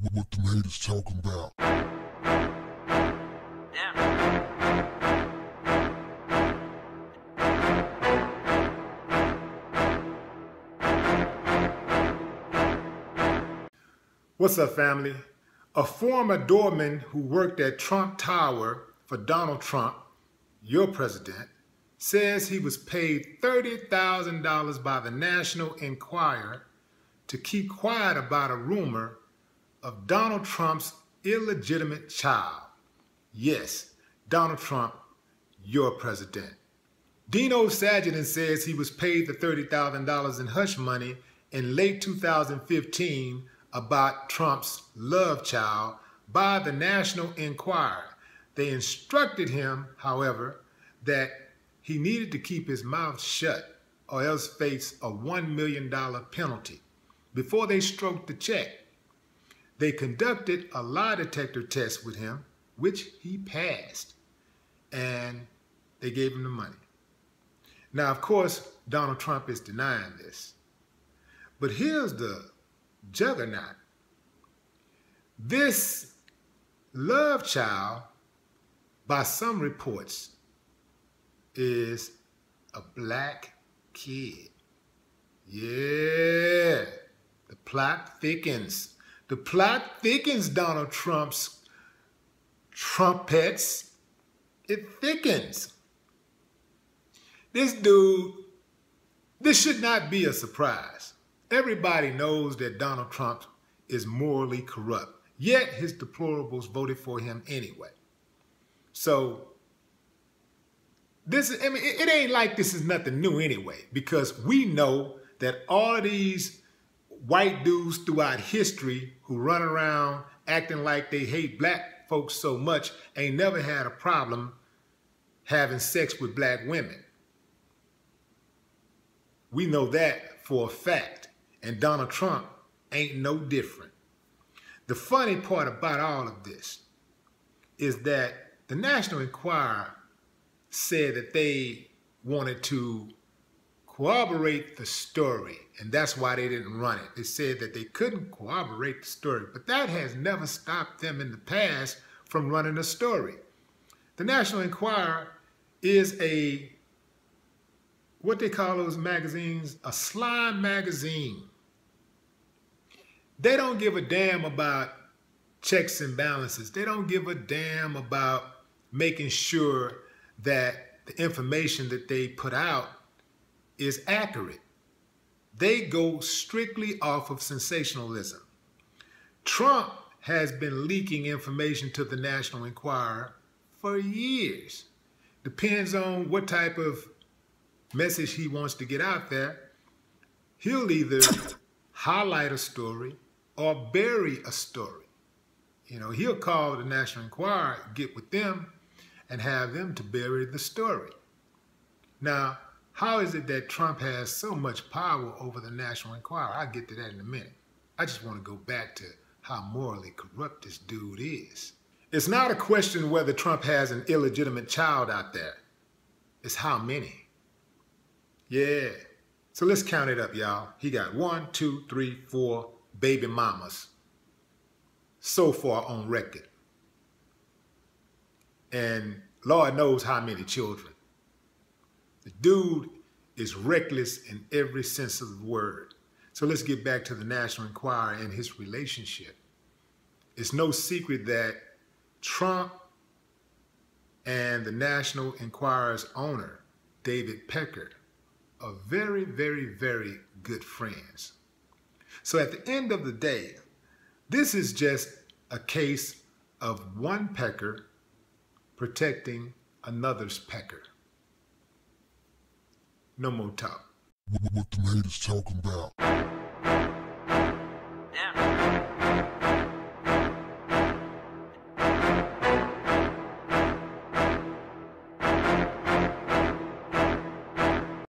What the haters talking about? What's up, family? A former doorman who worked at Trump Tower for Donald Trump, your president, says he was paid $30,000 by the National Enquirer to keep quiet about a rumor of Donald Trump's illegitimate child. Yes, Donald Trump, your president. Dino Sajudin says he was paid the $30,000 in hush money in late 2015 about Trump's love child by the National Enquirer. They instructed him, however, that he needed to keep his mouth shut or else face a $1 million penalty before they stroked the check. They conducted a lie detector test with him, which he passed, and they gave him the money. Now, of course, Donald Trump is denying this. But here's the juggernaut. This love child, by some reports, is a black kid. Yeah, the plot thickens. The plot thickens Donald Trump's trumpets. It thickens. This dude, this should not be a surprise. Everybody knows that Donald Trump is morally corrupt, yet his deplorables voted for him anyway. So, this I mean, it, it ain't like this is nothing new anyway, because we know that all of these white dudes throughout history who run around acting like they hate black folks so much ain't never had a problem having sex with black women. We know that for a fact. And Donald Trump ain't no different. The funny part about all of this is that the National Enquirer said that they wanted to corroborate the story, and that's why they didn't run it. They said that they couldn't corroborate the story, but that has never stopped them in the past from running a story. The National Enquirer is a what they call those magazines, a slime magazine. They don't give a damn about checks and balances. They don't give a damn about making sure that the information that they put out is accurate. They go strictly off of sensationalism. Trump has been leaking information to the National Enquirer for years. Depends on what type of message he wants to get out there. He'll either highlight a story or bury a story. You know, he'll call the National Enquirer, get with them, and have them to bury the story. Now, how is it that Trump has so much power over the National Enquirer? I'll get to that in a minute. I just want to go back to how morally corrupt this dude is. It's not a question whether Trump has an illegitimate child out there. It's how many. Yeah. So let's count it up, y'all. He got one, two, three, four baby mamas so far on record. And Lord knows how many children. The dude is reckless in every sense of the word. So let's get back to the National Enquirer and his relationship. It's no secret that Trump and the National Enquirer's owner, David Pecker, are very, very, very good friends. So at the end of the day, this is just a case of one pecker protecting another's pecker. No more talk. What the haters talking about?